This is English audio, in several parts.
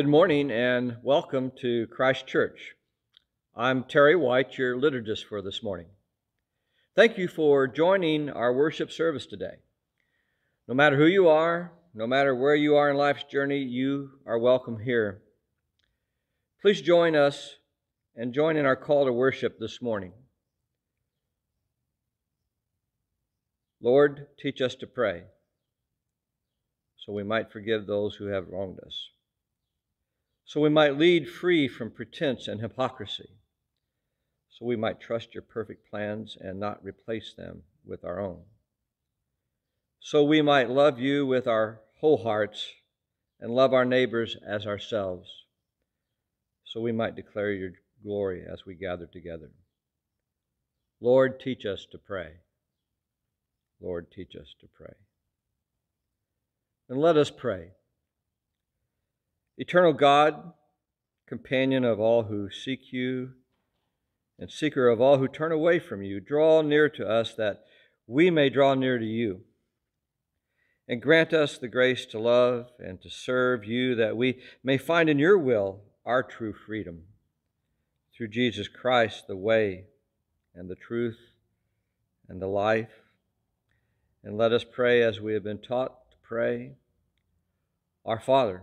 Good morning and welcome to Christ Church. I'm Terry White, your liturgist for this morning. Thank you for joining our worship service today. No matter who you are, no matter where you are in life's journey, you are welcome here. Please join us and join in our call to worship this morning. Lord, teach us to pray so we might forgive those who have wronged us, so we might lead free from pretense and hypocrisy, so we might trust your perfect plans and not replace them with our own, so we might love you with our whole hearts and love our neighbors as ourselves, so we might declare your glory as we gather together. Lord, teach us to pray. Lord, teach us to pray. And let us pray. Eternal God, companion of all who seek you, and seeker of all who turn away from you, draw near to us that we may draw near to you. And grant us the grace to love and to serve you, that we may find in your will our true freedom. Through Jesus Christ, the way and the truth and the life. And let us pray as we have been taught to pray. Our Father,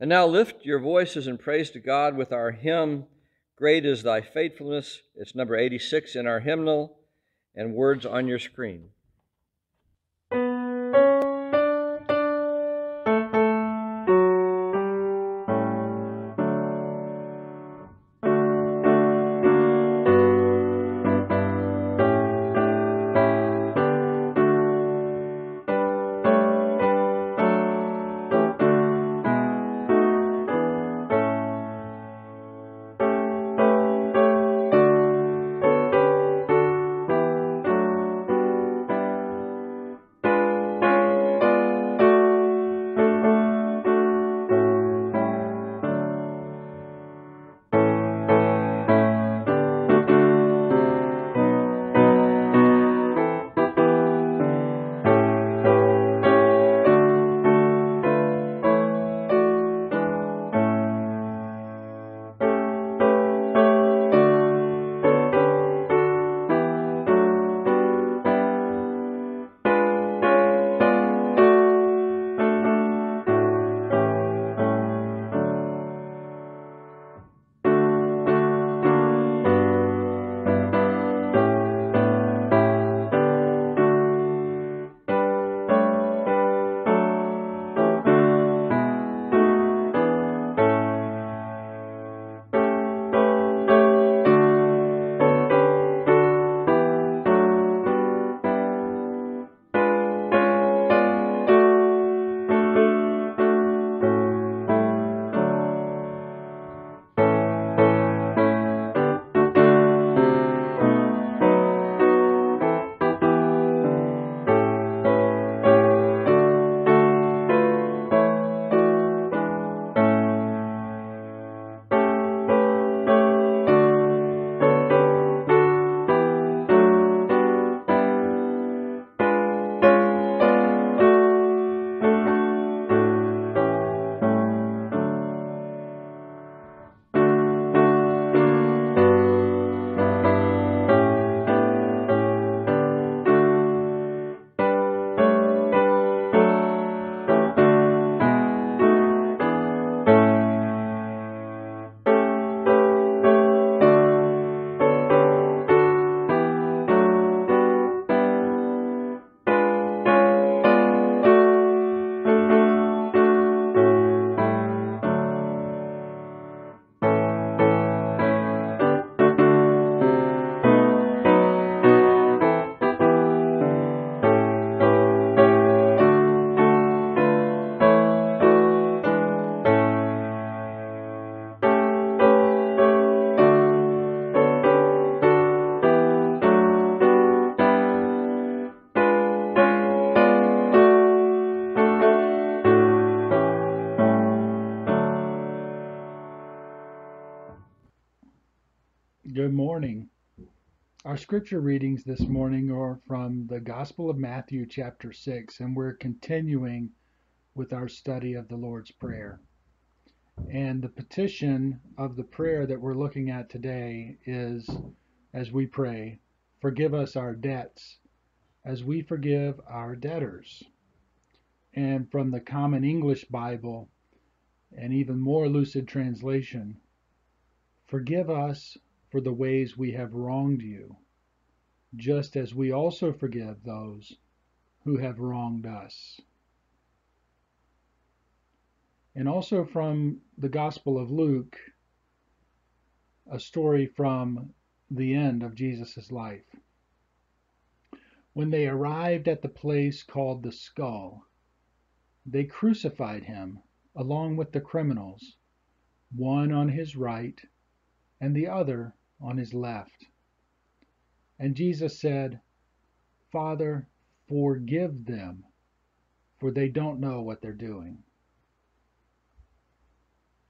And now lift your voices in praise to God with our hymn, Great is Thy Faithfulness. It's number 86 in our hymnal and words on your screen. Scripture readings this morning are from the Gospel of Matthew, chapter 6, and we're continuing with our study of the Lord's Prayer. And the petition of the prayer that we're looking at today is as we pray, Forgive us our debts as we forgive our debtors. And from the Common English Bible, an even more lucid translation, Forgive us for the ways we have wronged you, just as we also forgive those who have wronged us. And also from the Gospel of Luke, a story from the end of Jesus' life. When they arrived at the place called the skull, they crucified him along with the criminals, one on his right and the other on his left. And Jesus said, Father, forgive them, for they don't know what they're doing.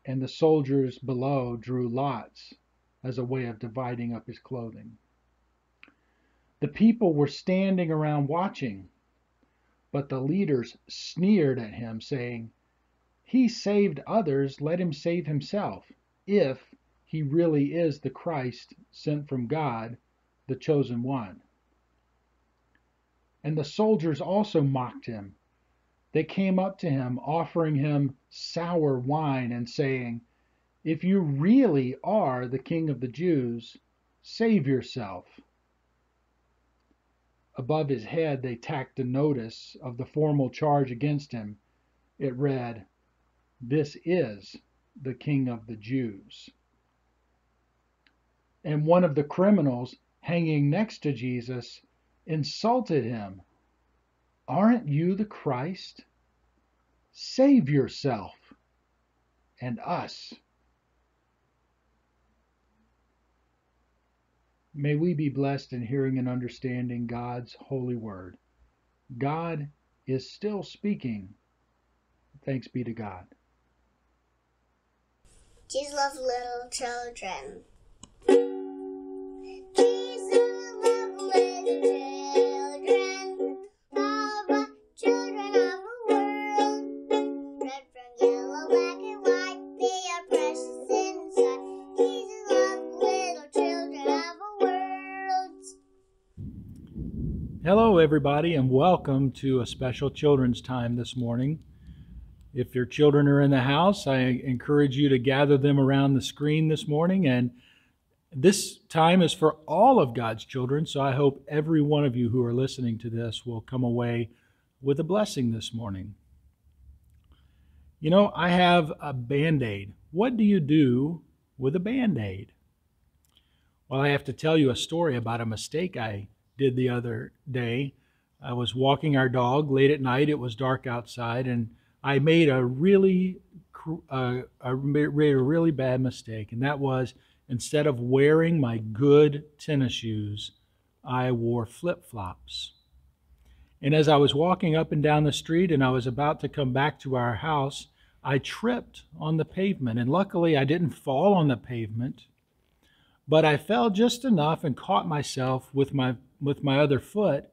And the soldiers below drew lots as a way of dividing up his clothing. The people were standing around watching, but the leaders sneered at him, saying, He saved others, let him save himself, if he really is the Christ sent from God, the chosen one. And the soldiers also mocked him. They came up to him, offering him sour wine and saying, If you really are the king of the Jews, save yourself. Above his head, they tacked a notice of the formal charge against him. It read, This is the king of the Jews and one of the criminals hanging next to Jesus insulted him. Aren't you the Christ? Save yourself and us. May we be blessed in hearing and understanding God's holy word. God is still speaking. Thanks be to God. Jesus loves little children. Everybody, and welcome to a special children's time this morning. If your children are in the house, I encourage you to gather them around the screen this morning and this time is for all of God's children, so I hope every one of you who are listening to this will come away with a blessing this morning. You know, I have a band aid. What do you do with a band aid? Well, I have to tell you a story about a mistake I did the other day. I was walking our dog late at night, it was dark outside, and I made a really, uh, a, made a really bad mistake, and that was Instead of wearing my good tennis shoes, I wore flip flops. And as I was walking up and down the street and I was about to come back to our house, I tripped on the pavement. And luckily, I didn't fall on the pavement, but I fell just enough and caught myself with my, with my other foot.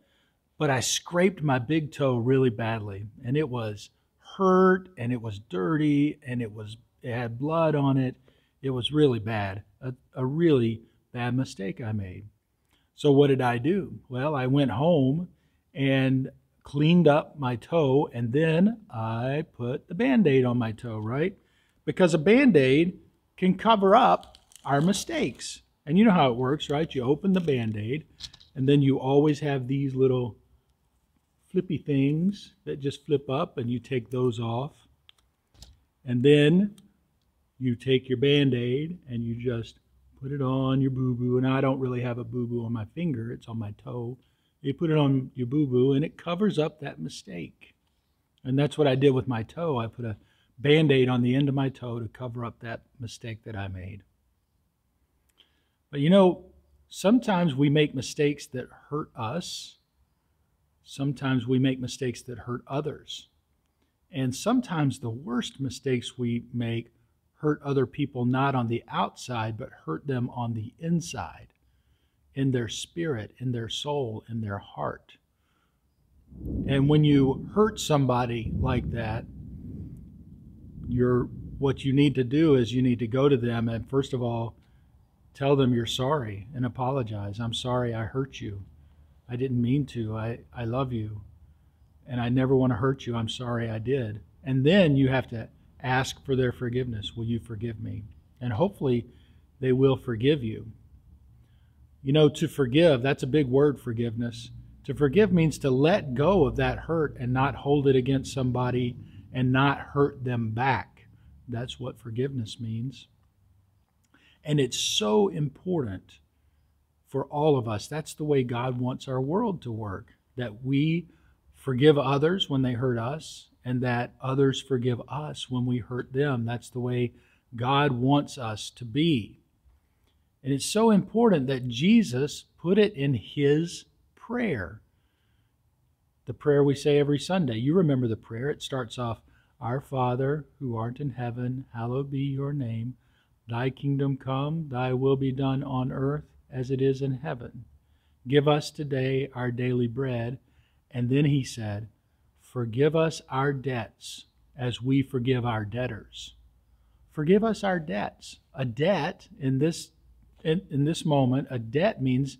But I scraped my big toe really badly, and it was hurt and it was dirty and it was it had blood on it. It was really bad a, a really bad mistake I made. So, what did I do? Well, I went home and cleaned up my toe, and then I put the band aid on my toe, right? Because a band aid can cover up our mistakes. And you know how it works, right? You open the band aid, and then you always have these little flippy things that just flip up, and you take those off. And then you take your band aid and you just put it on your boo boo. And I don't really have a boo boo on my finger, it's on my toe. You put it on your boo boo and it covers up that mistake. And that's what I did with my toe. I put a band aid on the end of my toe to cover up that mistake that I made. But you know, sometimes we make mistakes that hurt us. Sometimes we make mistakes that hurt others. And sometimes the worst mistakes we make hurt other people not on the outside, but hurt them on the inside. in their spirit, in their soul, in their heart. And when you hurt somebody like that, you're what you need to do is you need to go to them and first of all tell them you're sorry and apologize. I'm sorry I hurt you. I didn't mean to. I, I love you. And I never want to hurt you. I'm sorry I did. And then you have to ask for their forgiveness. Will you forgive me? And hopefully they will forgive you. You know, to forgive, that's a big word, forgiveness. To forgive means to let go of that hurt and not hold it against somebody and not hurt them back. That's what forgiveness means. And it's so important for all of us. That's the way God wants our world to work that we forgive others when they hurt us and that others forgive us when we hurt them. That's the way God wants us to be. And it's so important that Jesus put it in his prayer. The prayer we say every Sunday. You remember the prayer. It starts off, Our Father, who art in heaven, hallowed be your name. Thy kingdom come, thy will be done on earth as it is in heaven. Give us today our daily bread. And then he said, Forgive us our debts as we forgive our debtors. Forgive us our debts. A debt in this in, in this moment, a debt means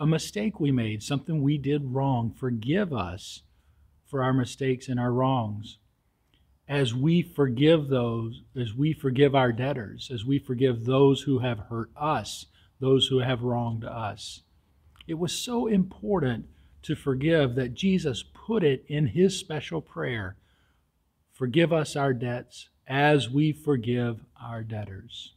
a mistake we made, something we did wrong. Forgive us for our mistakes and our wrongs. As we forgive those, as we forgive our debtors, as we forgive those who have hurt us, those who have wronged us. It was so important to forgive that Jesus put it in his special prayer Forgive us our debts as we forgive our debtors.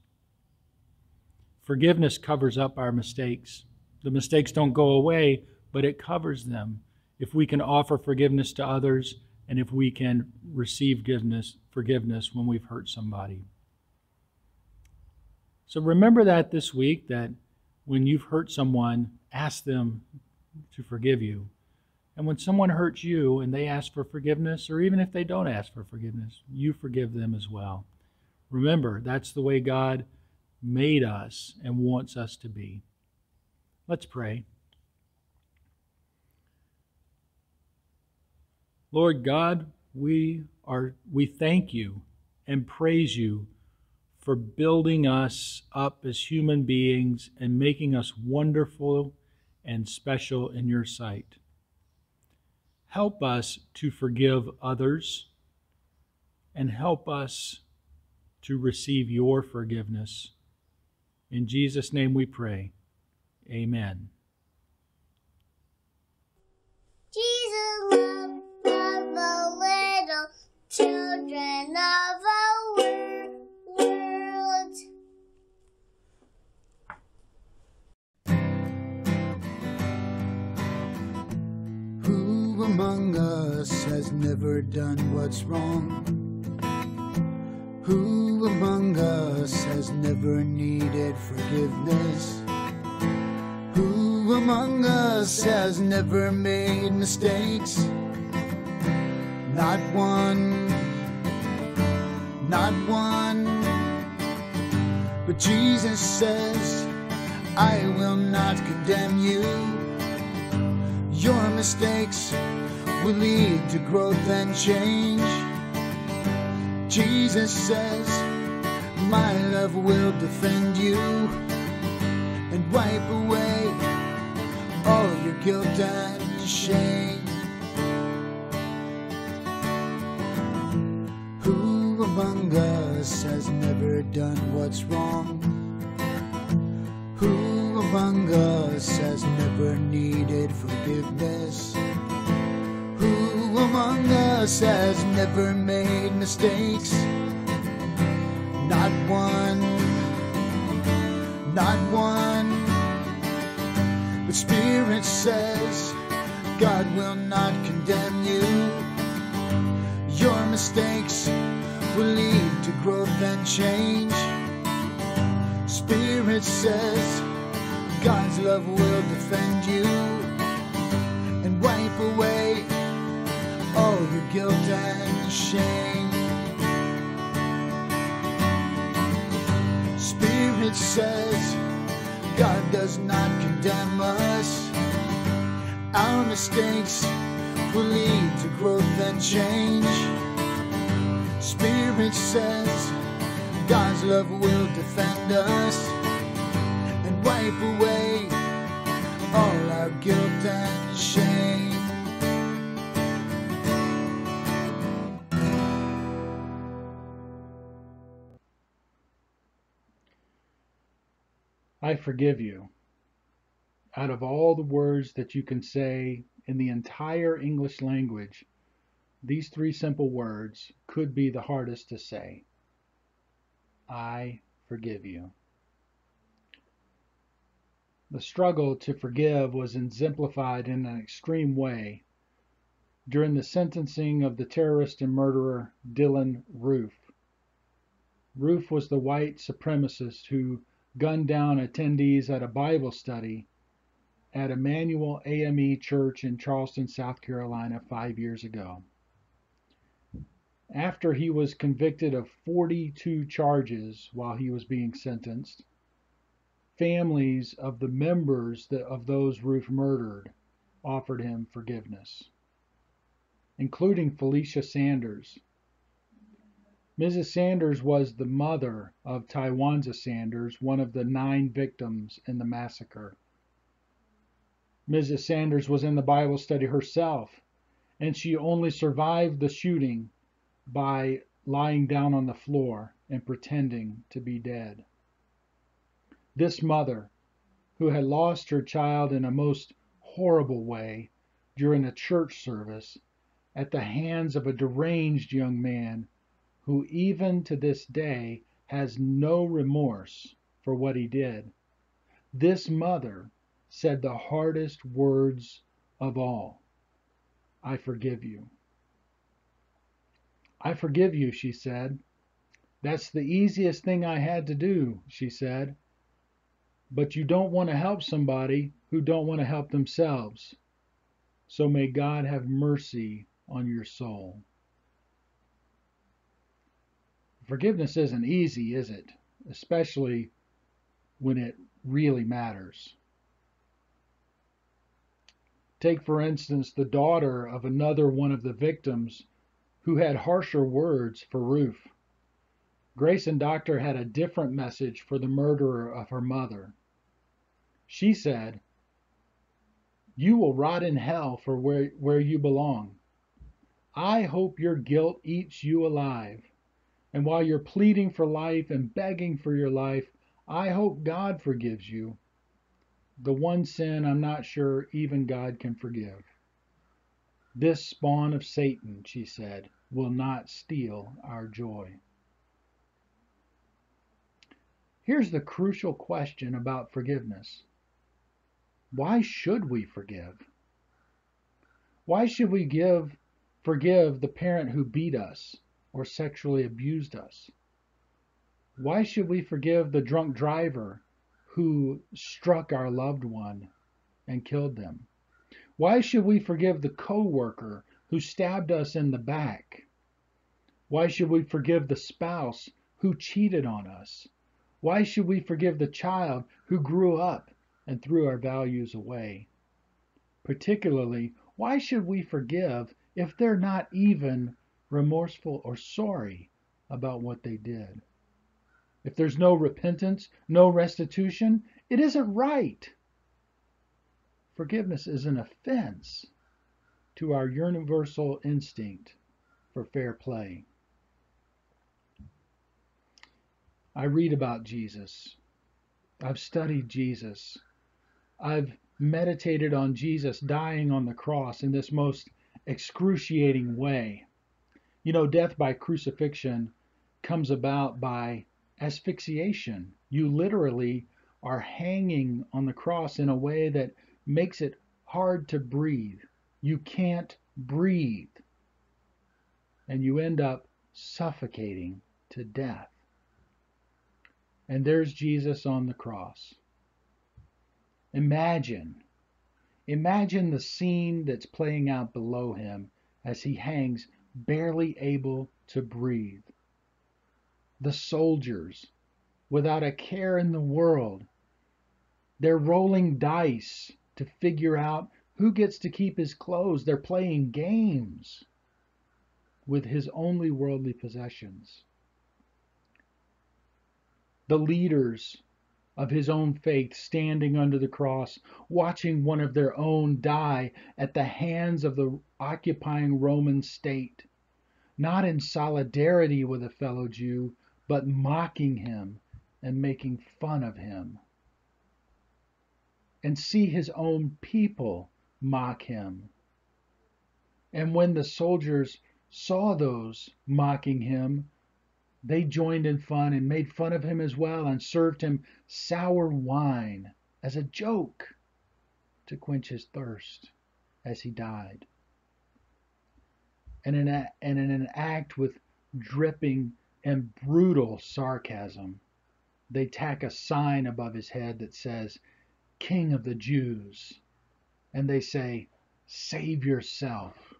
Forgiveness covers up our mistakes. The mistakes don't go away, but it covers them. If we can offer forgiveness to others and if we can receive forgiveness, forgiveness when we've hurt somebody. So remember that this week that when you've hurt someone, ask them to forgive you. And when someone hurts you and they ask for forgiveness, or even if they don't ask for forgiveness, you forgive them as well. Remember, that's the way God made us and wants us to be. Let's pray. Lord God, we are we thank you and praise you for building us up as human beings and making us wonderful and special in your sight. Help us to forgive others and help us to receive your forgiveness. In Jesus' name we pray. Amen. Children of our world. Who among us has never done what's wrong? Who among us has never needed forgiveness? Who among us has never made mistakes? Not one, not one. But Jesus says, I will not condemn you. Your mistakes will lead to growth and change. Jesus says, My love will defend you and wipe away all your guilt and shame. Done what's wrong? Who among us has never needed forgiveness? Who among us has never made mistakes? Not one, not one. But Spirit says God will not growth and change. Spirit says God's love will defend you and wipe away all your guilt and shame. Spirit says God does not condemn us. Our mistakes will lead to growth and change. Spirit says God's love will defend us and wipe away all our guilt and shame. I forgive you. Out of all the words that you can say in the entire English language, these three simple words could be the hardest to say. I forgive you. The struggle to forgive was exemplified in an extreme way during the sentencing of the terrorist and murderer Dylan Roof. Roof was the white supremacist who gunned down attendees at a Bible study at Emanuel AME Church in Charleston, South Carolina, five years ago. After he was convicted of 42 charges while he was being sentenced, families of the members of those Roof murdered offered him forgiveness, including Felicia Sanders. Mrs. Sanders was the mother of Tywanza Sanders, one of the nine victims in the massacre. Mrs. Sanders was in the Bible study herself, and she only survived the shooting by lying down on the floor and pretending to be dead. This mother, who had lost her child in a most horrible way during a church service at the hands of a deranged young man who, even to this day, has no remorse for what he did. This mother said the hardest words of all I forgive you. I forgive you, she said. That's the easiest thing I had to do, she said. But you don't want to help somebody who don't want to help themselves. So may God have mercy on your soul. Forgiveness isn't easy, is it? Especially when it really matters. Take, for instance, the daughter of another one of the victims who had harsher words for Roof. Gracyn Doctor had a different message for the murderer of her mother. She said, You will rot in hell for where, where you belong. I hope your guilt eats you alive. And while you're pleading for life and begging for your life, I hope God forgives you. The one sin I'm not sure even God can forgive. This spawn of Satan, she said, will not steal our joy. Here's the crucial question about forgiveness Why should we forgive? Why should we give, forgive the parent who beat us or sexually abused us? Why should we forgive the drunk driver who struck our loved one and killed them? Why should we forgive the coworker who stabbed us in the back? Why should we forgive the spouse who cheated on us? Why should we forgive the child who grew up and threw our values away? Particularly, why should we forgive if they're not even remorseful or sorry about what they did? If there's no repentance, no restitution, it isn't right. Forgiveness is an offense to our universal instinct for fair play. I read about Jesus. I've studied Jesus. I've meditated on Jesus dying on the cross in this most excruciating way. You know, death by crucifixion comes about by asphyxiation. You literally are hanging on the cross in a way that makes it hard to breathe. You can't breathe. And you end up suffocating to death. And there's Jesus on the cross. Imagine, imagine the scene that's playing out below him as he hangs barely able to breathe. The soldiers, without a care in the world, They're rolling dice to figure out who gets to keep his clothes. They're playing games with his only worldly possessions. The leaders of his own faith standing under the cross, watching one of their own die at the hands of the occupying Roman state, not in solidarity with a fellow Jew, but mocking him and making fun of him. And see his own people mock him. And when the soldiers saw those mocking him, they joined in fun and made fun of him as well and served him sour wine as a joke to quench his thirst as he died. And in, a, and in an act with dripping and brutal sarcasm, they tack a sign above his head that says, King of the Jews. And they say, Save yourself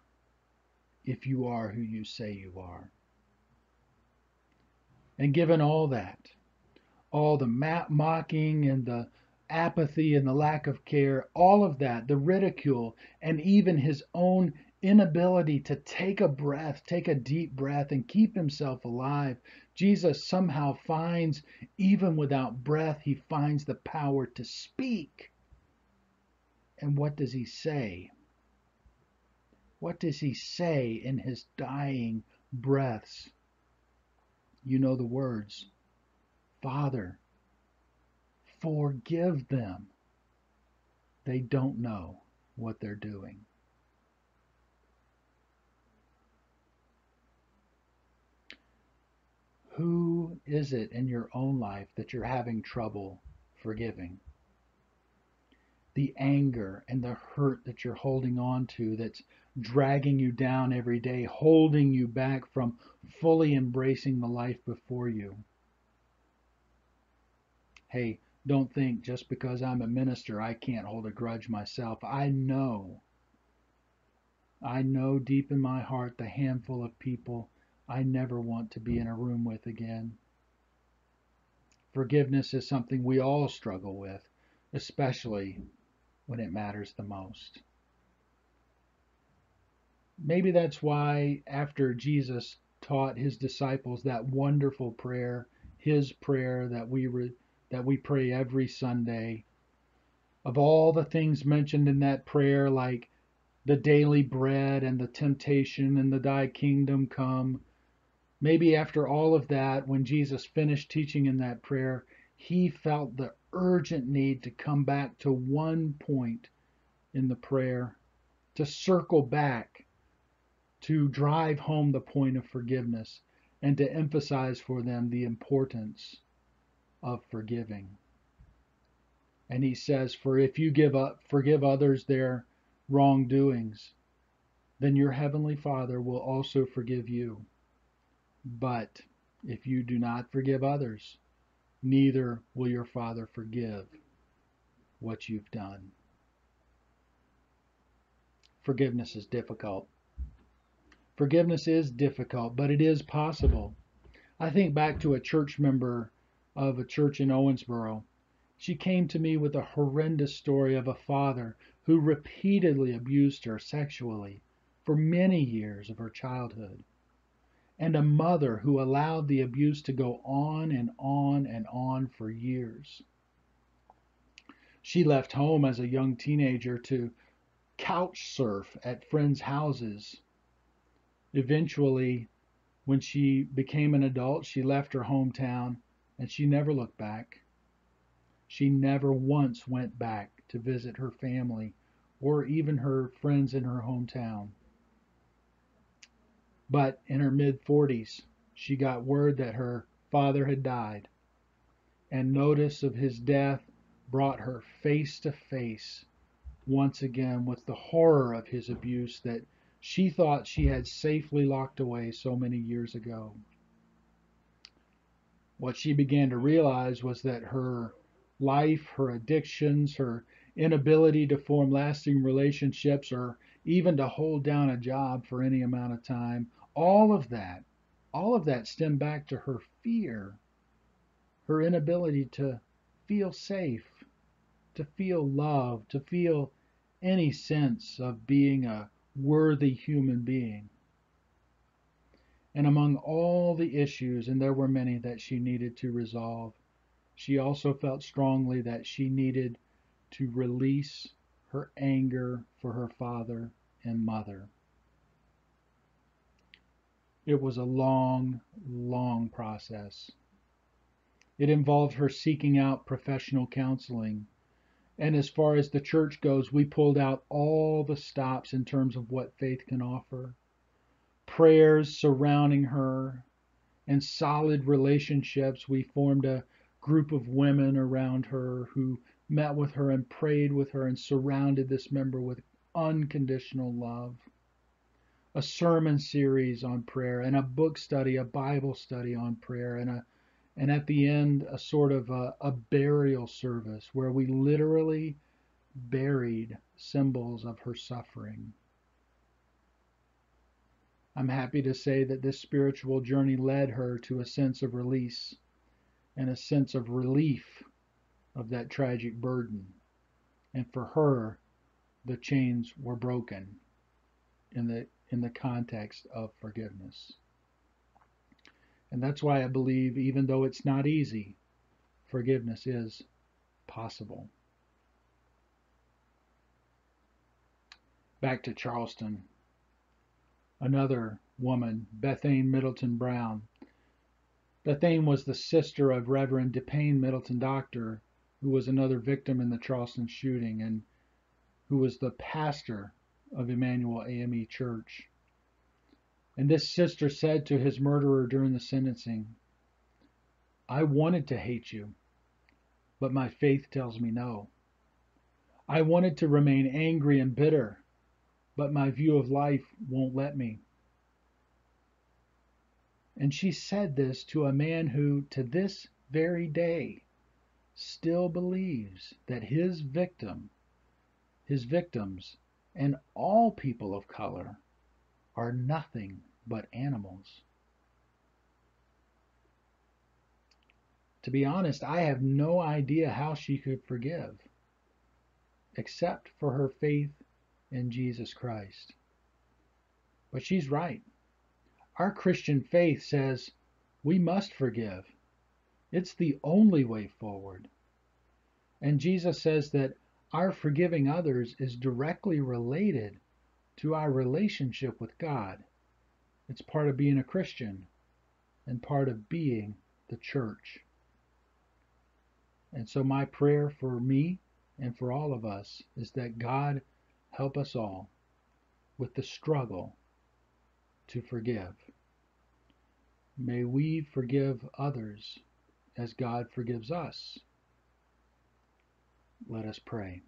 if you are who you say you are. And given all that, all the mocking and the apathy and the lack of care, all of that, the ridicule, and even his own inability to take a breath, take a deep breath, and keep himself alive, Jesus somehow finds, even without breath, he finds the power to speak. And what does he say? What does he say in his dying breaths? You know the words Father, forgive them. They don't know what they're doing. Who is it in your own life that you're having trouble forgiving? The anger and the hurt that you're holding on to that's dragging you down every day, holding you back from fully embracing the life before you. Hey, don't think just because I'm a minister I can't hold a grudge myself. I know. I know deep in my heart the handful of people I never want to be in a room with again. Forgiveness is something we all struggle with, especially when it matters the most. Maybe that's why, after Jesus taught his disciples that wonderful prayer, his prayer that we re, that we pray every Sunday, of all the things mentioned in that prayer, like the daily bread and the temptation and the thy kingdom come, maybe after all of that, when Jesus finished teaching in that prayer, he felt the urgent need to come back to one point in the prayer, to circle back to drive home the point of forgiveness and to emphasize for them the importance of forgiving. And he says, For if you give up, forgive others their wrongdoings, then your heavenly Father will also forgive you. But if you do not forgive others, neither will your Father forgive what you've done. Forgiveness is difficult. Forgiveness is difficult, but it is possible. I think back to a church member of a church in Owensboro. She came to me with a horrendous story of a father who repeatedly abused her sexually for many years of her childhood, and a mother who allowed the abuse to go on and on and on for years. She left home as a young teenager to couch surf at friends' houses Eventually, when she became an adult, she left her hometown and she never looked back. She never once went back to visit her family or even her friends in her hometown. But in her mid 40s, she got word that her father had died, and notice of his death brought her face to face once again with the horror of his abuse that she thought she had safely locked away so many years ago. What she began to realize was that her life, her addictions, her inability to form lasting relationships, or even to hold down a job for any amount of time, all of that, all of that stemmed back to her fear, her inability to feel safe, to feel love, to feel any sense of being a worthy human being. And among all the issues, and there were many that she needed to resolve, she also felt strongly that she needed to release her anger for her father and mother. It was a long, long process. It involved her seeking out professional counseling. And as far as the church goes, we pulled out all the stops in terms of what faith can offer prayers surrounding her, and solid relationships. We formed a group of women around her who met with her and prayed with her and surrounded this member with unconditional love. A sermon series on prayer and a book study, a Bible study on prayer, and a and at the end a sort of a, a burial service where we literally buried symbols of her suffering. I'm happy to say that this spiritual journey led her to a sense of release and a sense of relief of that tragic burden. And for her, the chains were broken in the in the context of forgiveness. And that's why I believe even though it's not easy, forgiveness is possible. Back to Charleston another woman, Bethane Middleton Brown. Bethane was the sister of Reverend DePayne Middleton Doctor, who was another victim in the Charleston shooting and who was the pastor of Emanuel AME Church. And this sister said to his murderer during the sentencing, I wanted to hate you, but my faith tells me no. I wanted to remain angry and bitter, but my view of life won't let me. And she said this to a man who, to this very day, still believes that his victim, his victims, and all people of color are nothing but animals. To be honest, I have no idea how she could forgive, except for her faith in Jesus Christ. But she's right. Our Christian faith says we must forgive. It's the only way forward. And Jesus says that our forgiving others is directly related to our relationship with God. It's part of being a Christian and part of being the church. And so, my prayer for me and for all of us is that God help us all with the struggle to forgive. May we forgive others as God forgives us. Let us pray.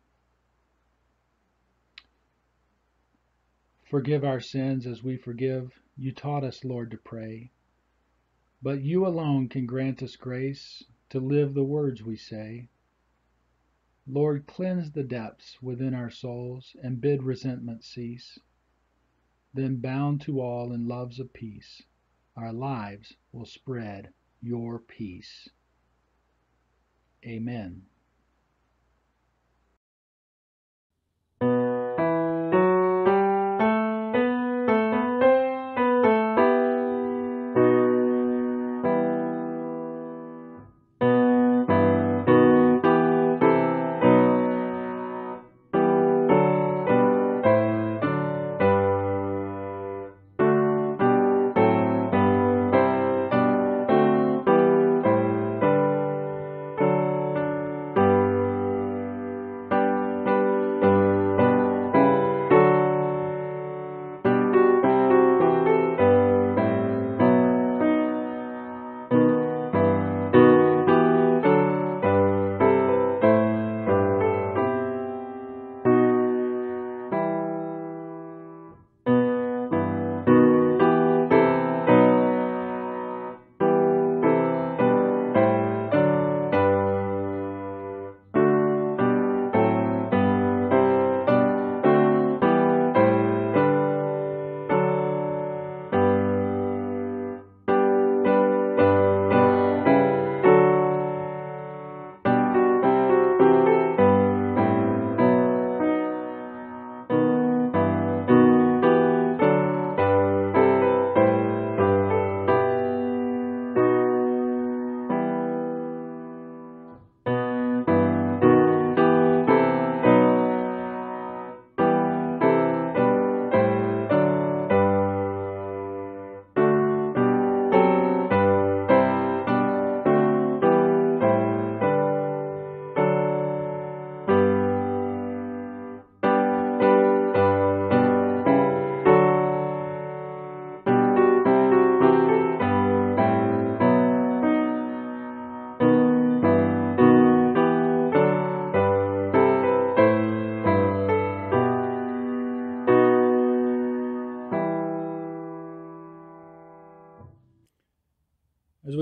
Forgive our sins as we forgive. You taught us, Lord, to pray. But you alone can grant us grace to live the words we say. Lord, cleanse the depths within our souls and bid resentment cease. Then, bound to all in loves of peace, our lives will spread your peace. Amen.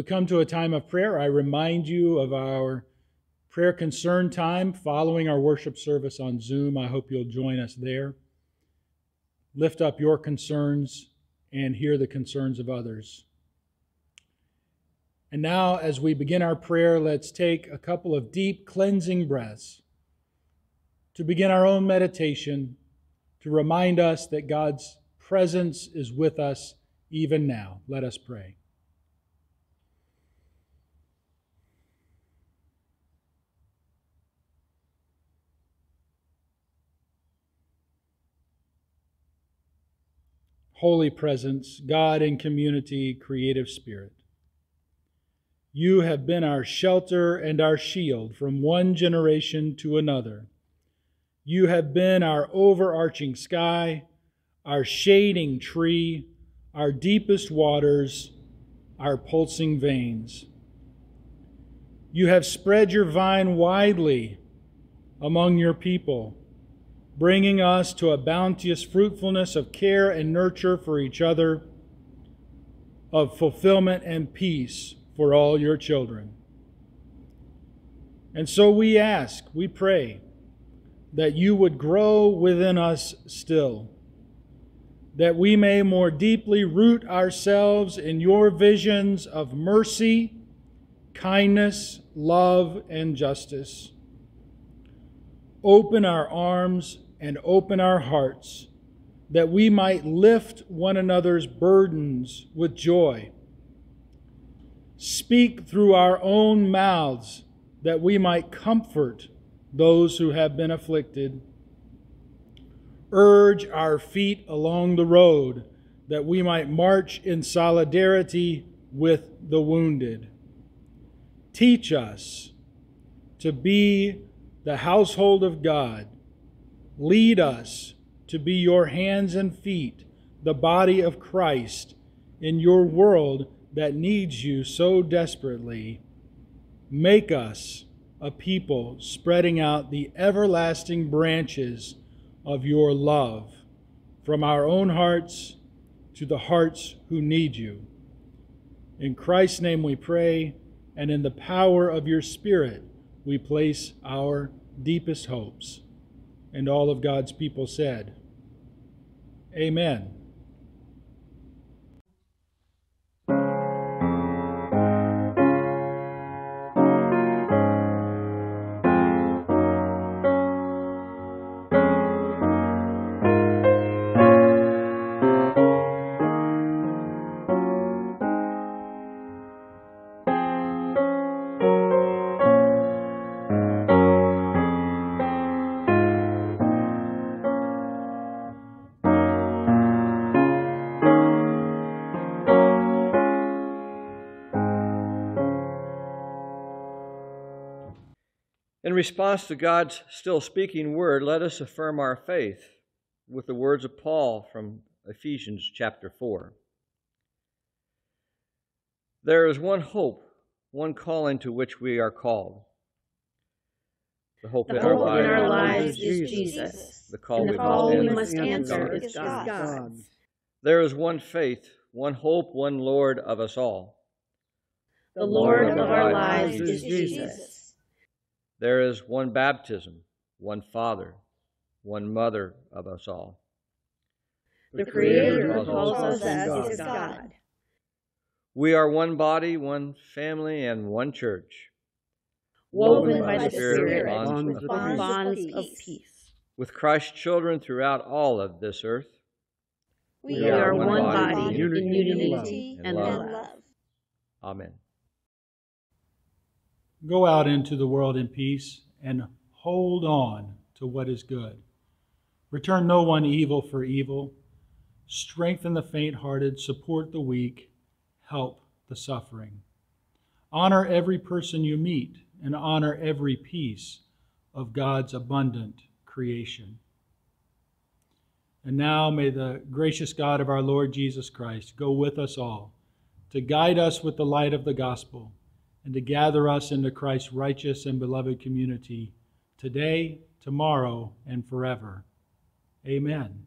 We come to a time of prayer, I remind you of our prayer concern time following our worship service on Zoom. I hope you'll join us there. Lift up your concerns and hear the concerns of others. And now, as we begin our prayer, let's take a couple of deep cleansing breaths to begin our own meditation, to remind us that God's presence is with us even now. Let us pray. Holy Presence, God in community, creative spirit. You have been our shelter and our shield from one generation to another. You have been our overarching sky, our shading tree, our deepest waters, our pulsing veins. You have spread your vine widely among your people bringing us to a bounteous fruitfulness of care and nurture for each other, of fulfillment and peace for all your children. And so we ask, we pray, that you would grow within us still, that we may more deeply root ourselves in your visions of mercy, kindness, love, and justice. Open our arms and open our hearts that we might lift one another's burdens with joy. Speak through our own mouths that we might comfort those who have been afflicted. Urge our feet along the road that we might march in solidarity with the wounded. Teach us to be the household of God Lead us to be your hands and feet, the body of Christ, in your world that needs you so desperately. Make us a people spreading out the everlasting branches of your love from our own hearts to the hearts who need you. In Christ's name we pray, and in the power of your Spirit we place our deepest hopes. And all of God's people said, Amen. Response to God's still speaking word, let us affirm our faith with the words of Paul from Ephesians chapter 4. There is one hope, one calling to which we are called. The hope, the in, hope our in, our lives is Jesus. The call, the call we must answer is God's. There is one faith, one hope, one Lord of us all. The Lord of our lives is Jesus. There is one baptism, one Father, one Mother of us all. The Creator who calls us as His God. We are one body, one family, and one church. Woven by the Spirit, bonds, of, bonds of peace. With Christ's children throughout all of this earth. We, we are, are one body, body in unity and, and love. love. Amen. Go out into the world in peace and hold on to what is good. Return no one evil for evil. Strengthen the faint hearted, support the weak, help the suffering. Honor every person you meet, and honor every piece of God's abundant creation. And now may the gracious God of our Lord Jesus Christ go with us all to guide us with the light of the gospel and to gather us into Christ's righteous and beloved community today, tomorrow, and forever. Amen.